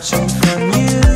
searching for you.